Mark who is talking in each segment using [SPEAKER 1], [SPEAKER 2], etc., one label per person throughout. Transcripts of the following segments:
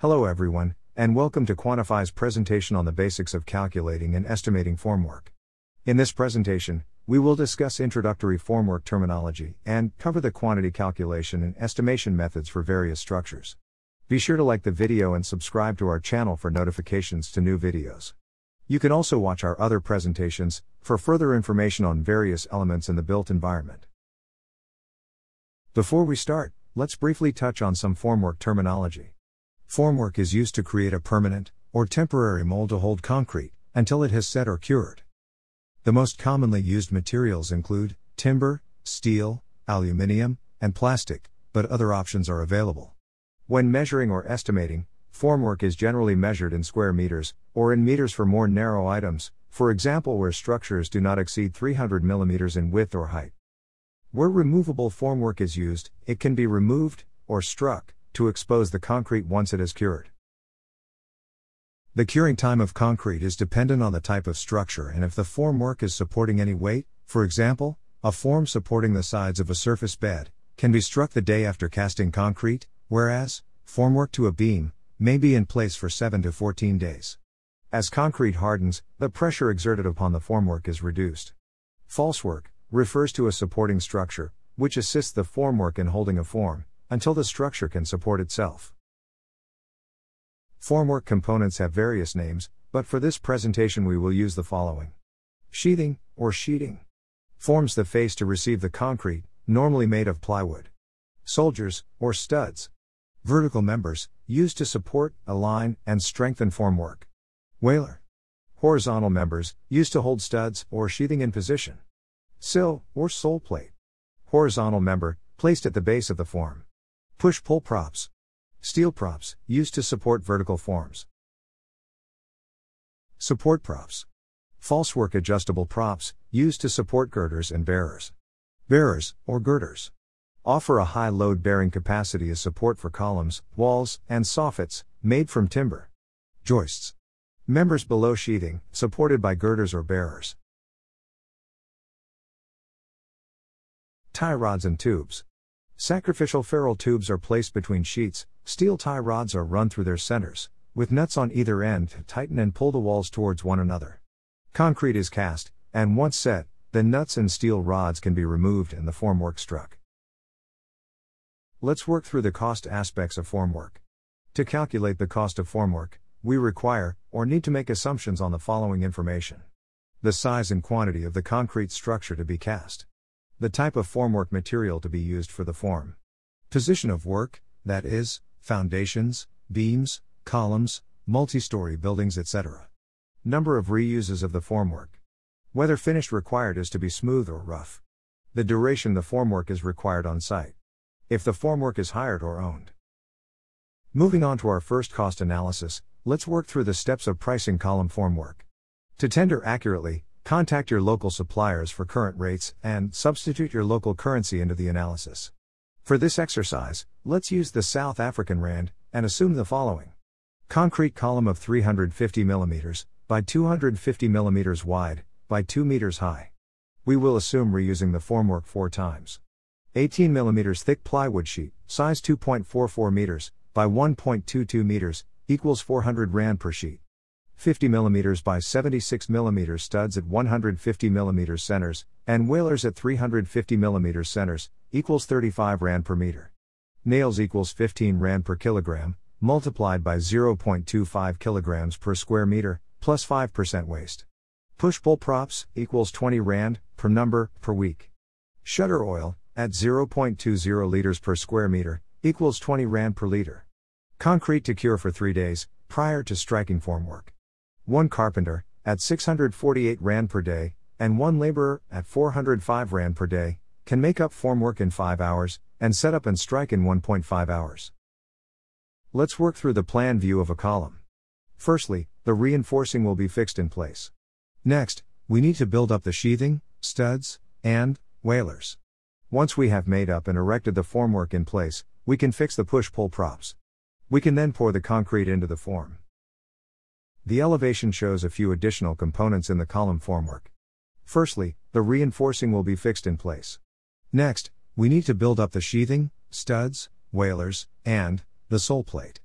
[SPEAKER 1] Hello everyone, and welcome to Quantifii's presentation on the basics of calculating and estimating formwork. In this presentation, we will discuss introductory formwork terminology and cover the quantity calculation and estimation methods for various structures. Be sure to like the video and subscribe to our channel for notifications to new videos. You can also watch our other presentations for further information on various elements in the built environment. Before we start, let's briefly touch on some formwork terminology. Formwork is used to create a permanent, or temporary mold to hold concrete, until it has set or cured. The most commonly used materials include timber, steel, aluminium, and plastic, but other options are available. When measuring or estimating, formwork is generally measured in square meters, or in meters for more narrow items, for example, where structures do not exceed 300 mm in width or height. Where removable formwork is used, it can be removed, or struck, to expose the concrete once it is cured. The curing time of concrete is dependent on the type of structure and if the formwork is supporting any weight, for example, a form supporting the sides of a surface bed, can be struck the day after casting concrete, whereas, formwork to a beam, may be in place for 7 to 14 days. As concrete hardens, the pressure exerted upon the formwork is reduced. Falsework refers to a supporting structure, which assists the formwork in holding a form, until the structure can support itself. Formwork components have various names, but for this presentation we will use the following Sheathing, or sheeting, forms the face to receive the concrete, normally made of plywood. Soldiers, or studs, vertical members, used to support, align, and strengthen formwork. Waler, horizontal members, used to hold studs or sheathing in position. Sill, or sole plate, horizontal member, placed at the base of the form. Push pull props. Steel props, used to support vertical forms. Support props. Falsework adjustable props, used to support girders and bearers. Bearers, or girders. Offer a high load bearing capacity as support for columns, walls, and soffits, made from timber. Joists. Members below sheathing, supported by girders or bearers. Tie rods and tubes. Sacrificial ferrule tubes are placed between sheets, steel tie rods are run through their centers, with nuts on either end to tighten and pull the walls towards one another. Concrete is cast, and once set, the nuts and steel rods can be removed and the formwork struck. Let's work through the cost aspects of formwork. To calculate the cost of formwork, we require, or need to make assumptions on the following information the size and quantity of the concrete structure to be cast. The type of formwork material to be used for the form. Position of work, that is, foundations, beams, columns, multi-story buildings, etc. Number of reuses of the formwork. Whether finish required is to be smooth or rough. The duration the formwork is required on site. If the formwork is hired or owned. Moving on to our first cost analysis, let's work through the steps of pricing column formwork. To tender accurately, Contact your local suppliers for current rates and substitute your local currency into the analysis. For this exercise, let's use the South African Rand and assume the following concrete column of 350 mm by 250 mm wide by 2 meters high. We will assume reusing the formwork four times. 18 mm thick plywood sheet, size 2.44 meters by 1.22 meters, equals 400 Rand per sheet. 50 mm by 76 mm studs at 150 mm centers, and walers at 350 mm centers, equals 35 Rand per meter. Nails equals 15 Rand per kilogram, multiplied by 0.25 kilograms per square meter, plus 5% waste. Push pull props equals 20 Rand per number per week. Shutter oil, at 0.20 liters per square meter, equals 20 Rand per liter. Concrete to cure for 3 days, prior to striking formwork one carpenter, at 648 Rand per day, and one laborer, at 405 Rand per day, can make up formwork in 5 hours, and set up and strike in 1.5 hours. Let's work through the plan view of a column. Firstly, the reinforcing will be fixed in place. Next, we need to build up the sheathing, studs, and walers. Once we have made up and erected the formwork in place, we can fix the push pull props. We can then pour the concrete into the form. The elevation shows a few additional components in the column formwork. Firstly, the reinforcing will be fixed in place. Next, we need to build up the sheathing, studs, walers, and the sole plate.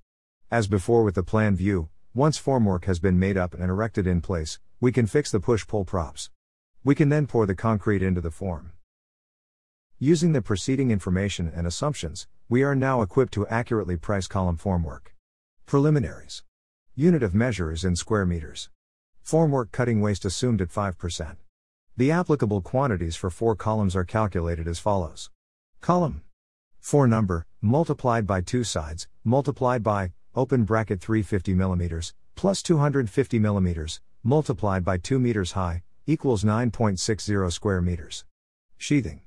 [SPEAKER 1] As before with the plan view, once formwork has been made up and erected in place, we can fix the push pull props. We can then pour the concrete into the form. Using the preceding information and assumptions, we are now equipped to accurately price column formwork. Preliminaries. Unit of measure is in square meters. Formwork cutting waste assumed at 5%. The applicable quantities for four columns are calculated as follows. Column 4 number, multiplied by two sides, multiplied by, open bracket 350 millimeters, plus 250 millimeters, multiplied by 2 meters high, equals 9.60 square meters. Sheathing.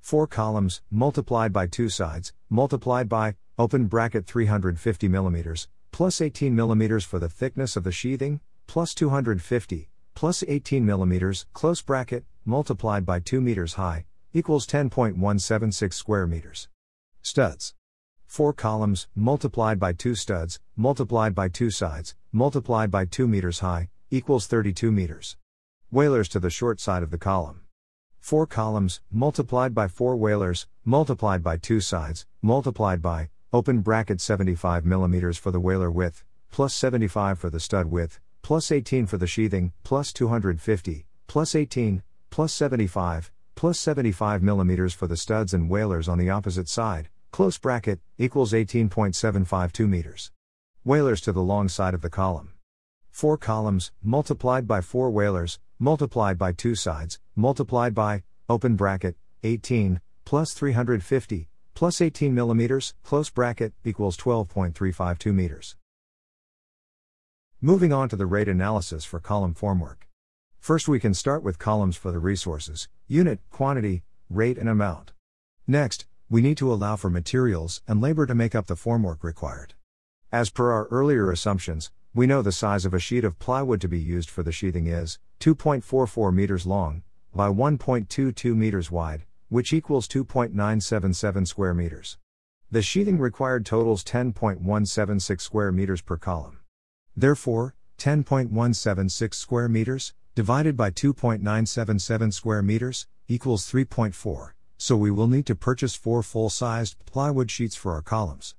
[SPEAKER 1] 4 columns, multiplied by two sides, multiplied by, open bracket 350 millimeters, plus 18 millimeters for the thickness of the sheathing, plus 250, plus 18 millimeters, close bracket, multiplied by 2 meters high, equals 10.176 square meters. Studs. 4 columns, multiplied by 2 studs, multiplied by 2 sides, multiplied by 2 meters high, equals 32 meters. Walers to the short side of the column. 4 columns, multiplied by 4 walers, multiplied by 2 sides, multiplied by, open bracket 75 millimeters for the waler width, plus 75 for the stud width, plus 18 for the sheathing, plus 250, plus 18, plus 75, plus 75 mm for the studs and walers on the opposite side, close bracket, equals 18.752 meters. Walers to the long side of the column. 4 columns, multiplied by 4 walers, multiplied by 2 sides, multiplied by, open bracket, 18, plus 350, plus 18 millimeters, close bracket, equals 12.352 meters. Moving on to the rate analysis for column formwork. First, we can start with columns for the resources, unit, quantity, rate, and amount. Next, we need to allow for materials and labor to make up the formwork required. As per our earlier assumptions, we know the size of a sheet of plywood to be used for the sheathing is 2.44 meters long by 1.22 meters wide, which equals 2.977 square meters. The sheathing required totals 10.176 square meters per column. Therefore, 10.176 square meters, divided by 2.977 square meters, equals 3.4, so we will need to purchase four full sized plywood sheets for our columns.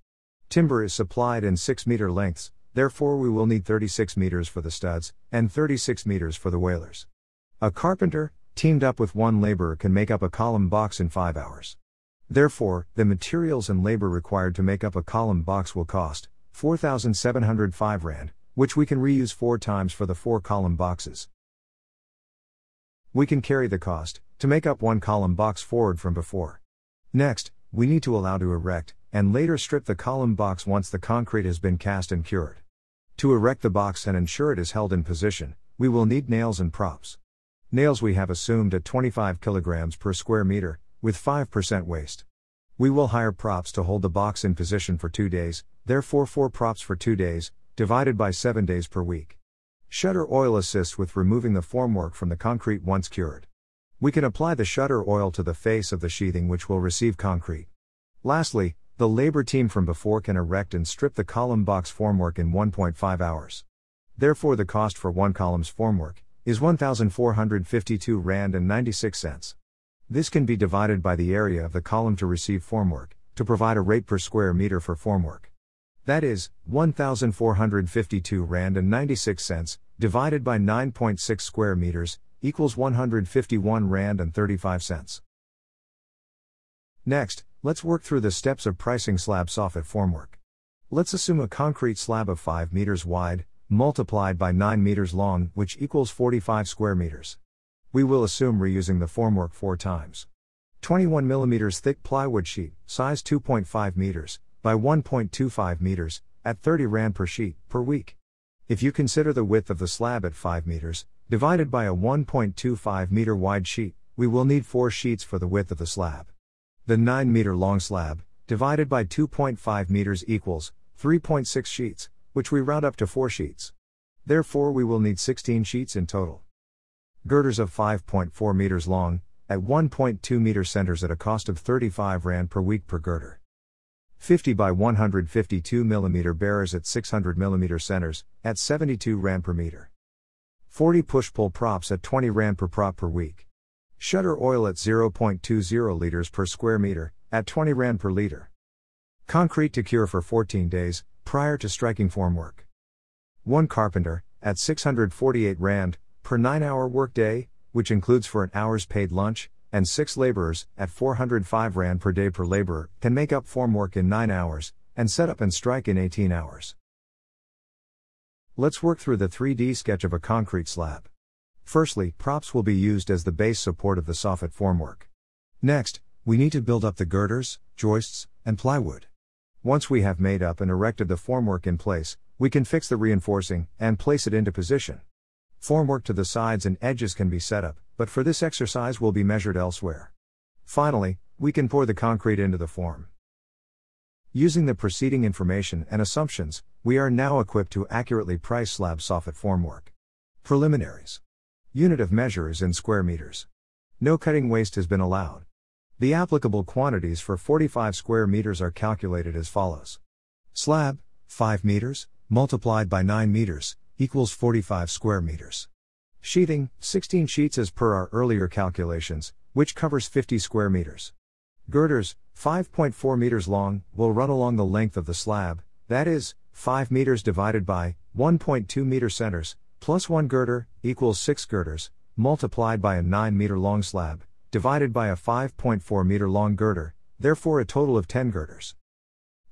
[SPEAKER 1] Timber is supplied in 6 meter lengths, therefore, we will need 36 meters for the studs, and 36 meters for the walers. A carpenter, teamed up with one laborer, can make up a column box in 5 hours. Therefore, the materials and labor required to make up a column box will cost 4,705 Rand, which we can reuse four times for the four column boxes. We can carry the cost, to make up one column box forward from before. Next, we need to allow to erect, and later strip the column box once the concrete has been cast and cured. To erect the box and ensure it is held in position, we will need nails and props. Nails we have assumed at 25 kilograms per square meter, with 5% waste. We will hire props to hold the box in position for two days, therefore 4 props for 2 days, divided by 7 days per week. Shutter oil assists with removing the formwork from the concrete once cured. We can apply the shutter oil to the face of the sheathing which will receive concrete. Lastly, the labor team from before can erect and strip the column box formwork in 1.5 hours. Therefore the cost for one column's formwork is 1452 rand and 96 cents. This can be divided by the area of the column to receive formwork to provide a rate per square meter for formwork. That is, 1,452 Rand and 96 cents, divided by 9.6 square meters, equals 151 Rand and 35 cents. Next, let's work through the steps of pricing slab soffit formwork. Let's assume a concrete slab of 5 meters wide, multiplied by 9 meters long, which equals 45 square meters. We will assume reusing the formwork four times. 21 millimeters thick plywood sheet, size 2.5 meters, by 1.25 meters, at 30 Rand per sheet, per week. If you consider the width of the slab at 5 meters, divided by a 1.25 meter wide sheet, we will need 4 sheets for the width of the slab. The 9 meter long slab, divided by 2.5 meters equals 3.6 sheets, which we round up to 4 sheets. Therefore, we will need 16 sheets in total. Girders of 5.4 meters long, at 1.2 meter centers at a cost of 35 Rand per week per girder. 50 by 152 mm bearers at 600 mm centers, at 72 Rand per meter. 40 push pull props at 20 Rand per prop per week. Shutter oil at 0.20 liters per square meter, at 20 Rand per liter. Concrete to cure for 14 days, prior to striking formwork. 1 carpenter, at 648 Rand, per 9 hour workday, which includes for an hour's paid lunch, and 6 laborers, at 405 Rand per day per laborer, can make up formwork in 9 hours, and set up and strike in 18 hours. Let's work through the 3D sketch of a concrete slab. Firstly, props will be used as the base support of the soffit formwork. Next, we need to build up the girders, joists, and plywood. Once we have made up and erected the formwork in place, we can fix the reinforcing and place it into position. Formwork to the sides and edges can be set up, but for this exercise will be measured elsewhere. Finally, we can pour the concrete into the form. Using the preceding information and assumptions, we are now equipped to accurately price slab soffit formwork. Preliminaries. Unit of measure is in square meters. No cutting waste has been allowed. The applicable quantities for 45 square meters are calculated as follows. Slab, 5 meters, multiplied by 9 meters, equals 45 square meters. Sheathing, 16 sheets as per our earlier calculations, which covers 50 square meters. Girders, 5.4 meters long, will run along the length of the slab, that is, 5 meters divided by 1.2 meter centers, plus 1 girder, equals 6 girders, multiplied by a 9 meter long slab, divided by a 5.4 meter long girder, therefore a total of 10 girders.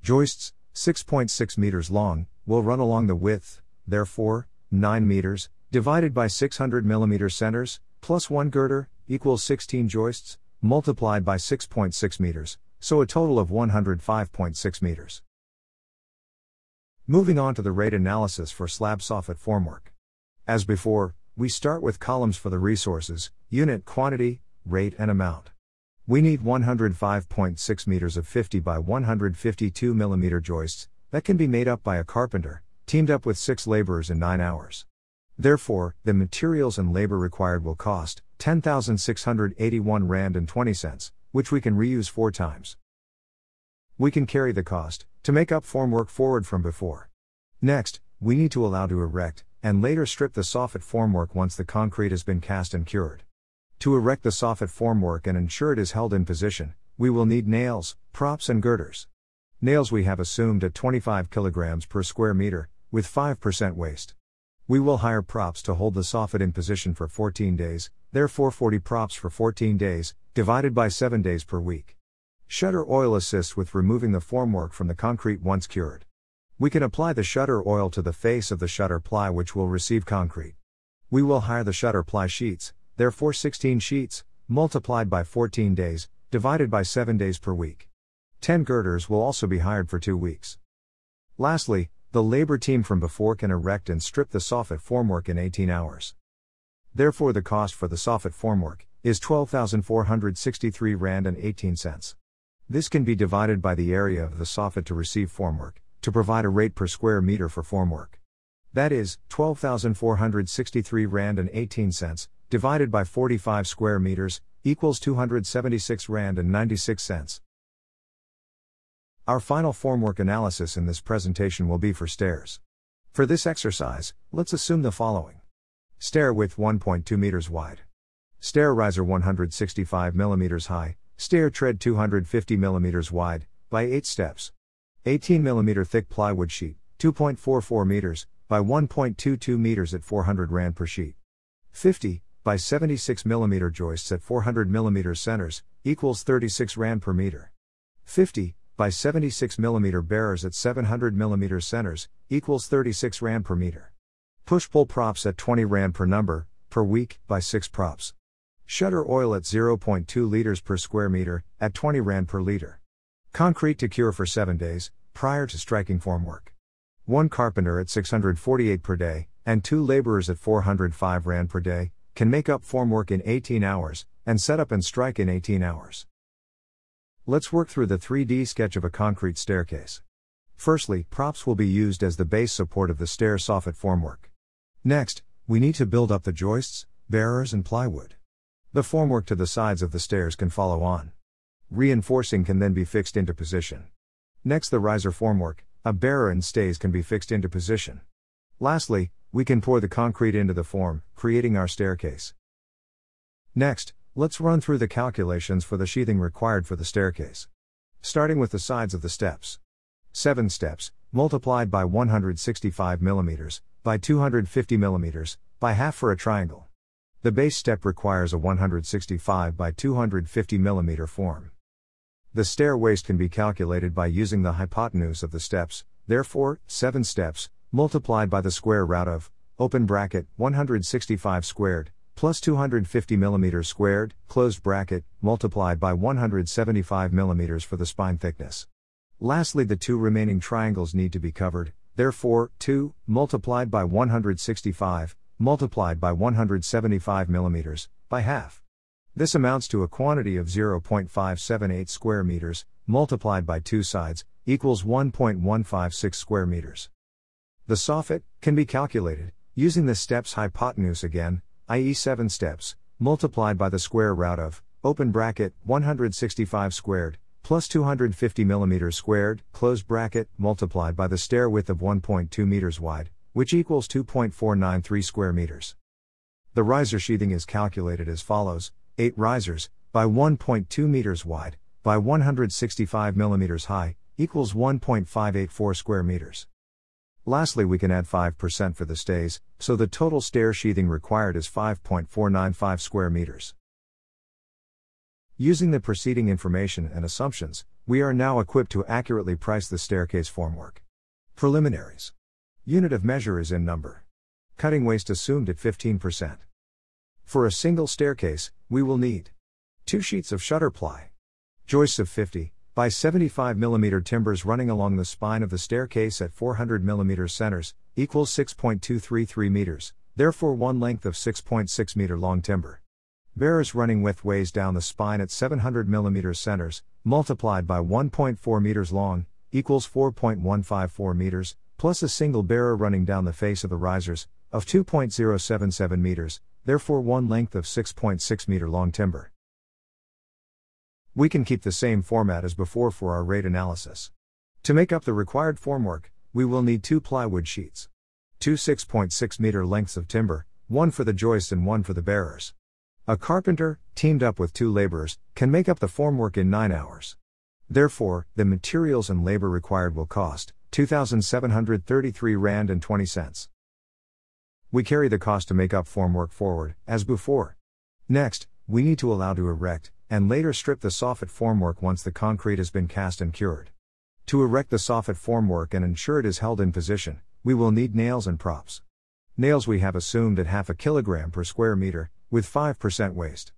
[SPEAKER 1] Joists, 6.6 meters long, will run along the width, therefore, 9 meters, divided by 600 millimeter centers, plus 1 girder, equals 16 joists, multiplied by 6.6 meters, so a total of 105.6 meters. Moving on to the rate analysis for slab soffit formwork. As before, we start with columns for the resources, unit quantity, rate and amount. We need 105.6 meters of 50 by 152 millimeter joists, that can be made up by a carpenter, teamed up with 6 laborers in 9 hours. Therefore, the materials and labor required will cost 10,681 Rand and 20 cents, which we can reuse four times. We can carry the cost to make up formwork forward from before. Next, we need to allow to erect and later strip the soffit formwork once the concrete has been cast and cured. To erect the soffit formwork and ensure it is held in position, we will need nails, props and girders. Nails we have assumed at 25 kilograms per square meter, with 5% waste. We will hire props to hold the soffit in position for 14 days, therefore 40 props for 14 days, divided by 7 days per week. Shutter oil assists with removing the formwork from the concrete once cured. We can apply the shutter oil to the face of the shutter ply which will receive concrete. We will hire the shutter ply sheets, therefore 16 sheets, multiplied by 14 days, divided by 7 days per week. 10 girders will also be hired for 2 weeks. Lastly, the labor team from before can erect and strip the soffit formwork in 18 hours. Therefore the cost for the soffit formwork is 12,463 rand and 18 cents. This can be divided by the area of the soffit to receive formwork to provide a rate per square meter for formwork. That is 12,463 rand and 18 cents divided by 45 square meters, equals 276 Rand and 96 cents. Our final formwork analysis in this presentation will be for stairs. For this exercise, let's assume the following. Stair width 1.2 meters wide. Stair riser 165 millimeters high, stair tread 250 millimeters wide, by 8 steps. 18 millimeter thick plywood sheet, 2.44 meters, by 1.22 meters at 400 Rand per sheet. 50, by 76 mm joists at 400 mm centers, equals 36 Rand per meter. 50, by 76 mm bearers at 700 mm centers, equals 36 Rand per meter. Push pull props at 20 Rand per number, per week, by 6 props. Shutter oil at 0.2 liters per square meter, at 20 Rand per liter. Concrete to cure for 7 days, prior to striking formwork. One carpenter at 648 per day, and two laborers at 405 Rand per day, can make up formwork in 18 hours, and set up and strike in 18 hours. Let's work through the 3D sketch of a concrete staircase. Firstly, props will be used as the base support of the stair soffit formwork. Next, we need to build up the joists, bearers, and plywood. The formwork to the sides of the stairs can follow on. Reinforcing can then be fixed into position. Next, the riser formwork, a bearer and stays can be fixed into position. Lastly, we can pour the concrete into the form, creating our staircase. Next, let's run through the calculations for the sheathing required for the staircase. Starting with the sides of the steps. 7 steps, multiplied by 165 mm, by 250 mm, by half for a triangle. The base step requires a 165 by 250 mm form. The stair waist can be calculated by using the hypotenuse of the steps, therefore, 7 steps, multiplied by the square root of, open bracket, 165 squared, plus 250 mm squared, closed bracket, multiplied by 175 mm for the spine thickness. Lastly, the two remaining triangles need to be covered, therefore, 2, multiplied by 165, multiplied by 175 mm, by half. This amounts to a quantity of 0.578 square meters, multiplied by two sides, equals 1.156 square meters. The soffit can be calculated, using the steps hypotenuse again, i.e. 7 steps, multiplied by the square root of, open bracket, 165 squared, plus 250 millimeters squared, closed bracket, multiplied by the stair width of 1.2 meters wide, which equals 2.493 square meters. The riser sheathing is calculated as follows 8 risers, by 1.2 meters wide, by 165 millimeters high, equals 1.584 square meters. Lastly, we can add 5% for the stays, so the total stair sheathing required is 5.495 square meters. Using the preceding information and assumptions, we are now equipped to accurately price the staircase formwork. Preliminaries. Unit of measure is in number. Cutting waste assumed at 15%. For a single staircase, we will need two sheets of shutter ply, joists of 50 by 75 mm timbers running along the spine of the staircase at 400 mm centers, equals 6.233 meters, therefore one length of 6.6 meter long timber. Bearers running width ways down the spine at 700 mm centers, multiplied by 1.4 meters long, equals 4.154 meters, plus a single bearer running down the face of the risers, of 2.077 meters, therefore one length of 6.6 meter long timber. We can keep the same format as before for our rate analysis. To make up the required formwork, we will need two plywood sheets. Two 6.6 meter lengths of timber, one for the joist and one for the bearers. A carpenter, teamed up with two laborers, can make up the formwork in 9 hours. Therefore, the materials and labor required will cost 2733 rand and 20 cents. We carry the cost to make up formwork forward, as before. Next, we need to allow to erect, and later strip the soffit formwork once the concrete has been cast and cured. To erect the soffit formwork and ensure it is held in position, we will need nails and props. Nails we have assumed at half a kilogram per square meter, with 5% waste.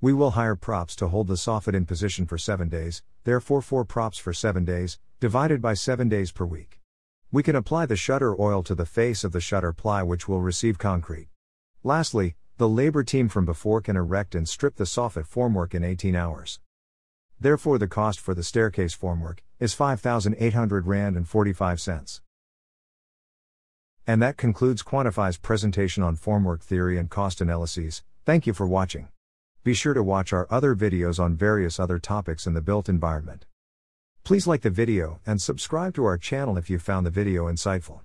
[SPEAKER 1] We will hire props to hold the soffit in position for 7 days, therefore 4 props for 7 days, divided by 7 days per week. We can apply the shutter oil to the face of the shutter ply which will receive concrete. Lastly, the labor team from before can erect and strip the soffit formwork in 18 hours. Therefore the cost for the staircase formwork is 5800 rand and 45 cents. And that concludes Quantifii's presentation on formwork theory and cost analyses. Thank you for watching. Be sure to watch our other videos on various other topics in the built environment. Please like the video and subscribe to our channel if you found the video insightful.